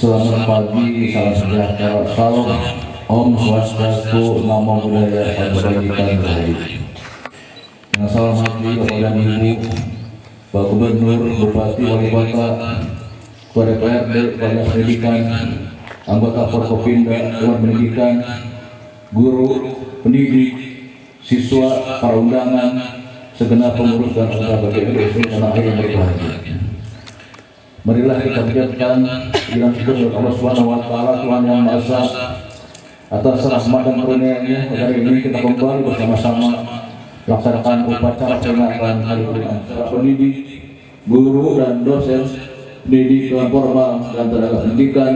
Selamat pagi, salam sejahtera, salam Om Swastiastu, Namo Buddhaya, Kebajikan Rahayu. Yang salam hati kepada Ibu, Pak Gubernur, Bupati, Wali Kota, Ketua DPRD, Kepala Pendidikan, anggota Forkopimda, Dewan Pendidikan, guru, pendidik, siswa, para undangan, segenap pengurus dan anggota tanah air yang berbahagia. Marilah kita panjatkan dengan syukur Allah Subhanahu wa taala Tuhan yang Maha Esa atas rahmat dan karunia-Nya hari ini kita kembali bersama-sama melaksanakan upacara peringatan Hari Quran secara pendidik, guru dan dosen pendidik dengan formal dan tenaga pendidikan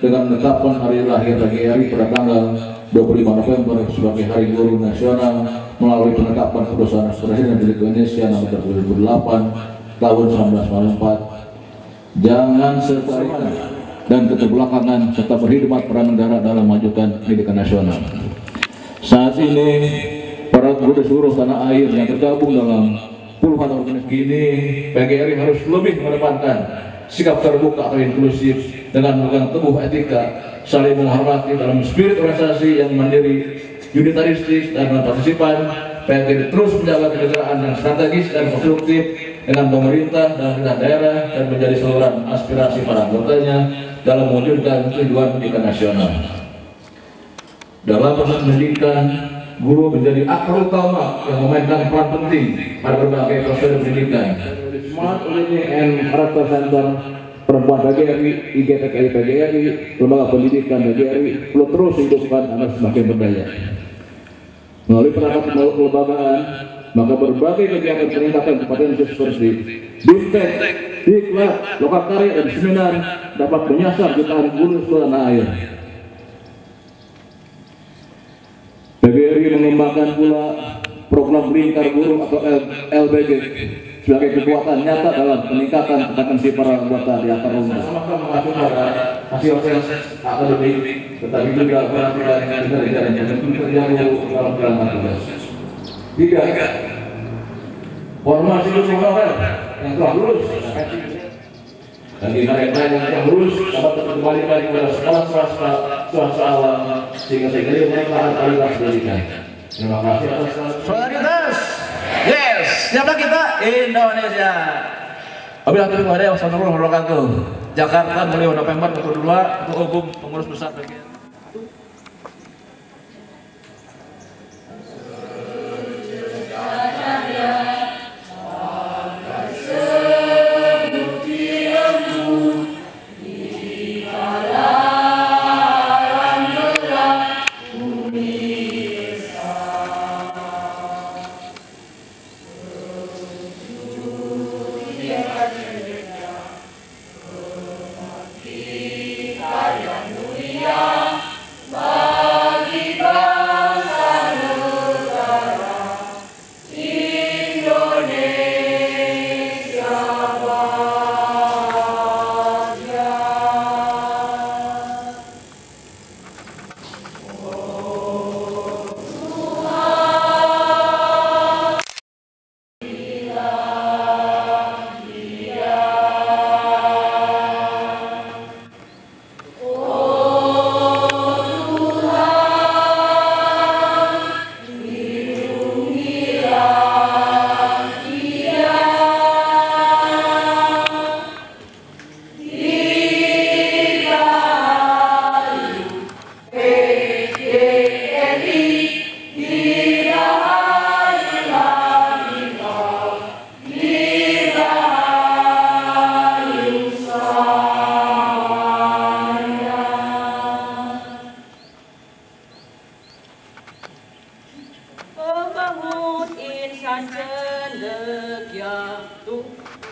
dengan menetapkan hari lahir Eri pada tanggal 25 November sebagai Hari Guru Nasional melalui penetapan keputusan Presiden Republik Indonesia nomor 38 tahun 1994 jangan serta dan keterbelakangan serta berkhidmat peran negara dalam memajukan pendidikan nasional. Saat ini para guru dan seluruh tanah air yang tergabung dalam puluhan organisasi ini PGRI harus lebih mengedepankan sikap terbuka atau inklusif dengan memegang teguh etika saling menghormati dalam spirit organisasi yang mandiri unitaristik dan partisipan PGRI terus menjaga kemitraan yang strategis dan konstruktif dengan pemerintah dan pemerintah daerah dan menjadi saluran aspirasi para anggotanya dalam mewujudkan tujuan pendidikan nasional. Dalam proses pendidikan, guru menjadi aktor utama yang memainkan peran penting pada berbagai proses pendidikan. Smart Learning and Character Center Perempuan PGRI, IGPKI PGRI, Lembaga Pendidikan PGRI perlu terus hidupkan agar semakin berdaya. Melalui perangkat kelembagaan, maka berbagai kegiatan peningkatan kompetensi seperti BIMTEK, Diklat, lokal karya dan seminar dapat menyasar jutaan guru seluruh tanah air. PGRI mengembangkan pula program lingkar guru atau LBG sebagai kekuatan nyata dalam peningkatan kompetensi para anggota di akar pada hasil tes akademik, tetapi juga penampilan kinerja dan kinerja guru dalam jalankan tugas. Tiga, formasi honorer yang telah lulus dan di mereka yang telah lulus dapat dikembalikan kepada sekolah swasta swasta awal sehingga segera mereka kualitas pendidikan. Terima kasih atas Solidaritas. Yes, siapa kita? Indonesia. Taufiq wal hidayah. Wassalamualaikum warahmatullahi wabarakatuh. Jakarta mulai November 22 untuk umum pengurus besar bagian. Panchen Lekya Tuk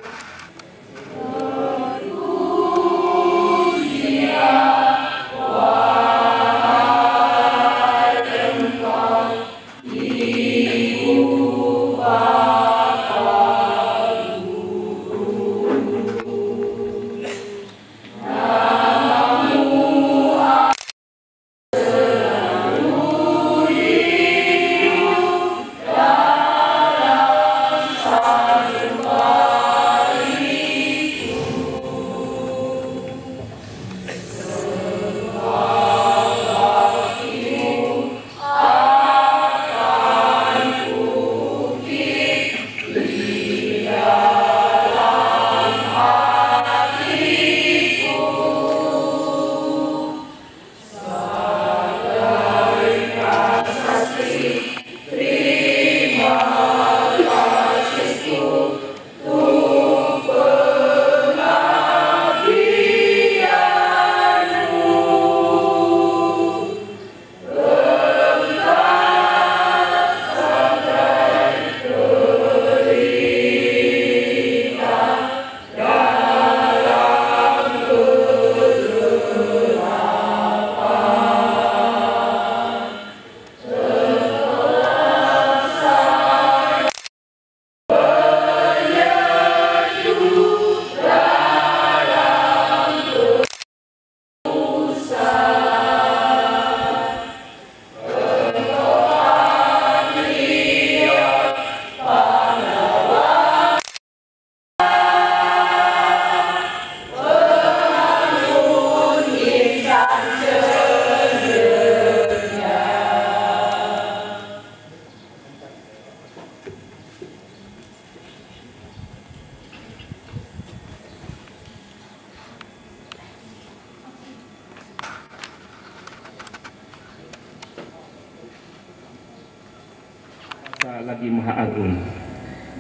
lagi Maha Agung.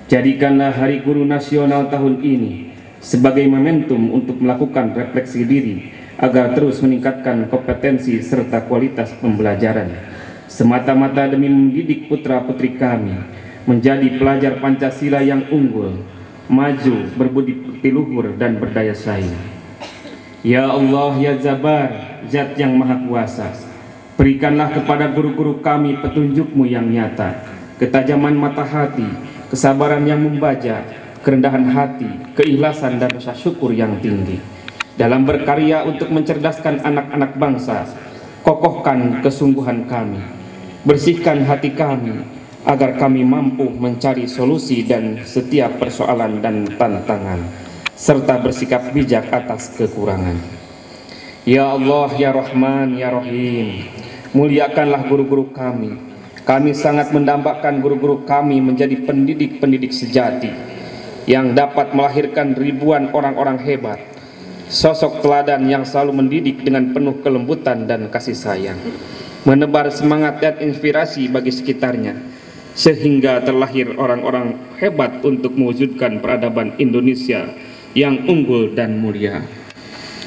Jadikanlah Hari Guru Nasional tahun ini sebagai momentum untuk melakukan refleksi diri agar terus meningkatkan kompetensi serta kualitas pembelajaran. Semata-mata demi mendidik putra-putri kami menjadi pelajar Pancasila yang unggul, maju, berbudi pekerti luhur dan berdaya saing. Ya Allah, Ya Zabar, Zat yang Maha Kuasa, berikanlah kepada guru-guru kami petunjukmu yang nyata, ketajaman mata hati, kesabaran yang membaca, kerendahan hati, keikhlasan dan rasa syukur yang tinggi. Dalam berkarya untuk mencerdaskan anak-anak bangsa, kokohkan kesungguhan kami, bersihkan hati kami, agar kami mampu mencari solusi dan setiap persoalan dan tantangan, serta bersikap bijak atas kekurangan. Ya Allah, Ya Rahman, Ya Rahim, muliakanlah guru-guru kami. Kami sangat mendambakan guru-guru kami menjadi pendidik-pendidik sejati yang dapat melahirkan ribuan orang-orang hebat, sosok teladan yang selalu mendidik dengan penuh kelembutan dan kasih sayang, menebar semangat dan inspirasi bagi sekitarnya, sehingga terlahir orang-orang hebat untuk mewujudkan peradaban Indonesia yang unggul dan mulia.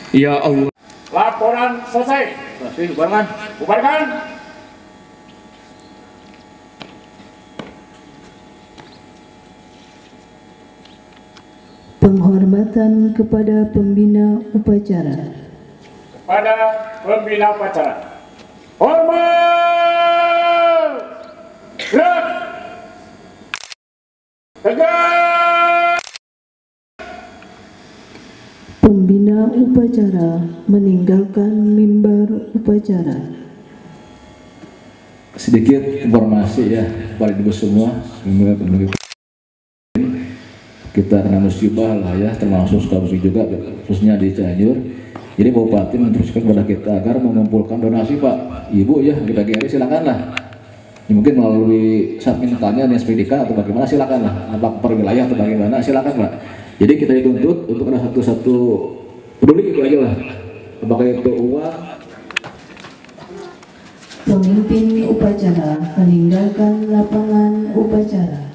Ya Allah. Laporan selesai. Masih barengan. Bubarkan. Penghormatan kepada pembina upacara. Pada pembina upacara. Hormat. Gerak. Tegak. Pembina upacara meninggalkan mimbar upacara. sedikit informasi ya kepada ibu semua Semoga kita kena musibah lah ya termasuk Sukabumi juga khususnya di Cianjur. Jadi Bupati menteruskan kepada kita agar mengumpulkan donasi Pak. Ibu ya di pagi hari silakanlah ya, mungkin melalui satmintannya dan SPDK atau bagaimana silakanlah apa per wilayah atau bagaimana silakan Pak. Jadi kita dituntut untuk ada satu-satu peduli itu aja lah. Apakah itu uang? Pemimpin upacara meninggalkan lapangan upacara.